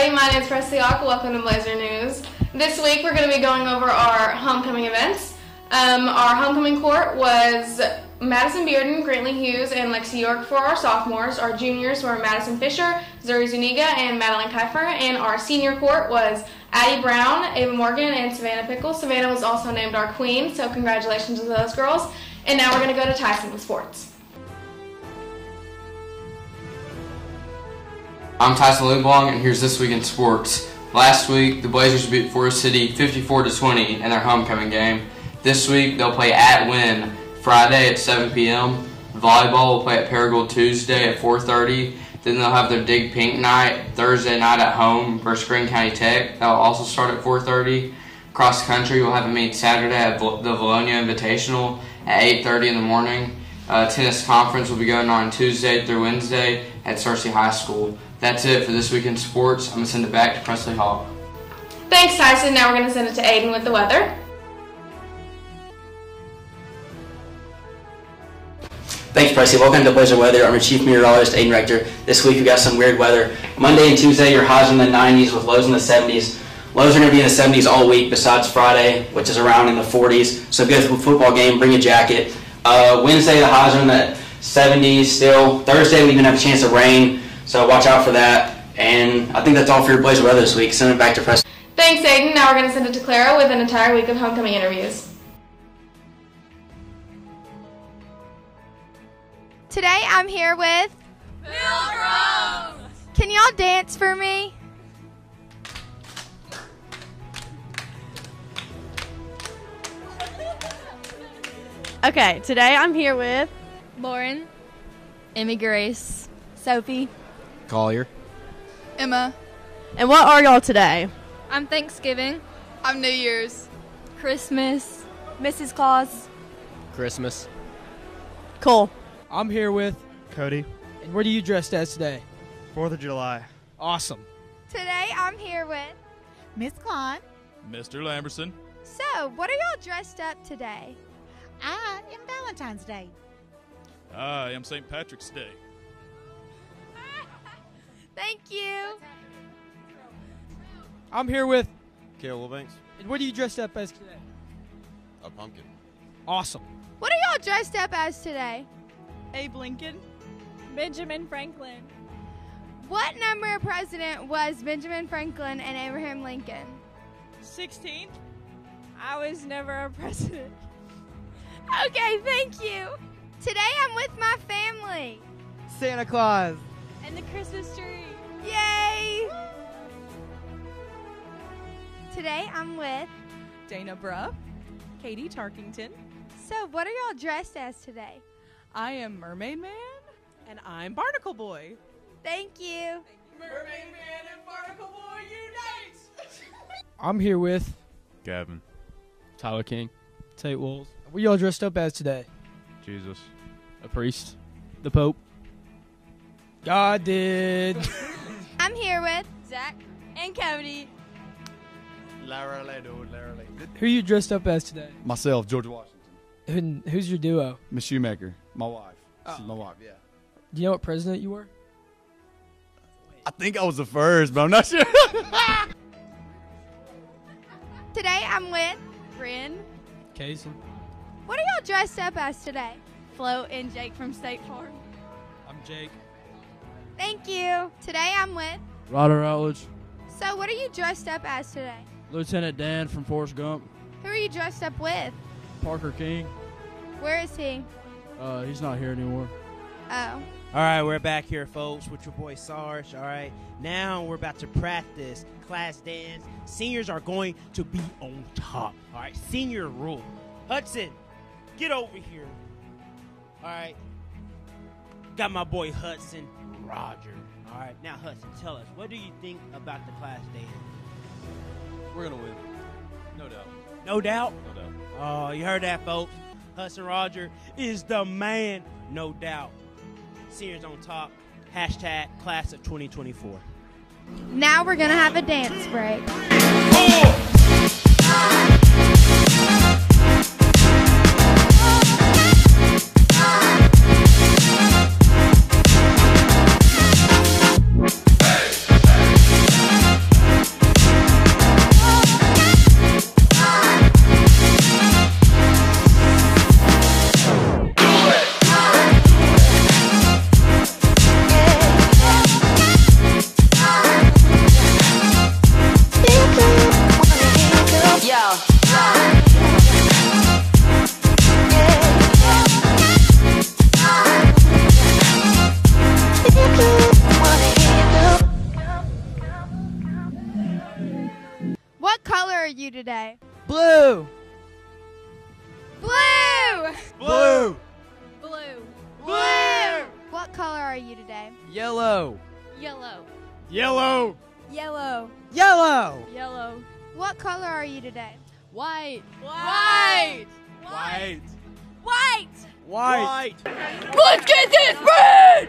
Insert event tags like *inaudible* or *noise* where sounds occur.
everybody. My name is Presley Ock. Welcome to Blazer News. This week we're going to be going over our homecoming events. Um, our homecoming court was Madison Bearden, Grantley Hughes, and Lexi York for our sophomores. Our juniors were Madison Fisher, Zuri Zuniga, and Madeline Kiefer. And our senior court was Addie Brown, Ava Morgan, and Savannah Pickle. Savannah was also named our queen, so congratulations to those girls. And now we're going to go to Tyson with sports. I'm Tyson Lublong, and here's this week in sports. Last week, the Blazers beat Forrest City 54 to 20 in their homecoming game. This week, they'll play at Wynne Friday at 7 p.m. Volleyball will play at Paragould Tuesday at 4:30. Then they'll have their Dig Pink night Thursday night at home versus Greene County Tech. That will also start at 4:30. Cross country will have a meet Saturday at the Vilonia Invitational at 8:30 in the morning. Uh, tennis conference will be going on Tuesday through Wednesday at Searcy High School. That's it for this week in sports. I'm gonna send it back to Presley Hall. Thanks, Tyson. Now we're going to send it to Aiden with the weather. Thanks, Presley. Welcome to Blazer Weather. I'm your Chief Meteorologist, Aiden Rector. This week we got some weird weather. Monday and Tuesday, your highs in the 90s with lows in the 70s. Lows are going to be in the 70s all week besides Friday, which is around in the 40s. So go to a football game, bring a jacket. Uh, Wednesday, the highs are in the 70s still. Thursday, we even have a chance of rain, so watch out for that. And I think that's all for your Blazer Weather this week. Send it back to Presley. Thanks, Aiden. Now we're going to send it to Clara with an entire week of homecoming interviews. Today I'm here with Can y'all dance for me? Okay, today I'm here with Lauren, Emmy Grace, Sophie, Collier. Emma. And what are y'all today? I'm Thanksgiving, I'm New Year's. Christmas, Mrs. Claus. Christmas. Cool. I'm here with Cody. And what are you dressed as today? Fourth of July. Awesome. Today I'm here with Miss Klein. Mr. Lamberson. So, what are y'all dressed up today? I am Valentine's Day. Ah, I am St. Patrick's Day. *laughs* Thank you. I'm here with Kale Wilbanks. And what are you dressed up as today? A pumpkin. Awesome. What are y'all dressed up as today? Abe Lincoln. Benjamin Franklin. What number of president was Benjamin Franklin and Abraham Lincoln? 16th. I was never a president. Okay, thank you. Today I'm with my family. Santa Claus. And the Christmas tree. Yay! Today I'm with Dana Bruff. Katie Tarkington. So, what are y'all dressed as today? I am Mermaid Man. And I'm Barnacle Boy. Thank you. Mermaid Man and Barnacle Boy unite! *laughs* I'm here with Gavin. Tyler King. Tate Wolves. What are y'all dressed up as today? Jesus. A priest. The Pope. God did. *laughs* I'm here with Zach and Cody. Lara Ledo, Lara Who you dressed up as today? Myself, George Washington. And who's your duo? Miss Shoemaker. My wife. Oh. She's my wife, yeah. Do you know what president you were? I think I was the first, but I'm not sure. *laughs* Today I'm with Bryn, Kaysen. What are y'all dressed up as today? Flo, and Jake from State Farm. I'm Jake. Thank you. Today I'm with Ryder Outledge. So, what are you dressed up as today? Lieutenant Dan from Forrest Gump. Who are you dressed up with? Parker King. Where is he? Uh, he's not here anymore. Oh. All right, we're back here, folks, with your boy Sarge. All right, now we're about to practice class dance. Seniors are going to be on top. All right, senior rule. Hudson, get over here. All right, got my boy Hudson Roger. All right, now Hudson, tell us what do you think about the class dance? We're gonna win. No doubt. No doubt. No doubt. Oh, you heard that, folks. Hudson Roger is the man, no doubt. Seniors on top. Hashtag class of 2024. Now we're going to have a dance break. you today? Blue. Blue. Blue. Blue. Blue. What color are you today? Yellow. Yellow. Yellow. Yellow. Yellow. Yellow. What color are you today? White. White. White. White. White. White. Let's get this bread!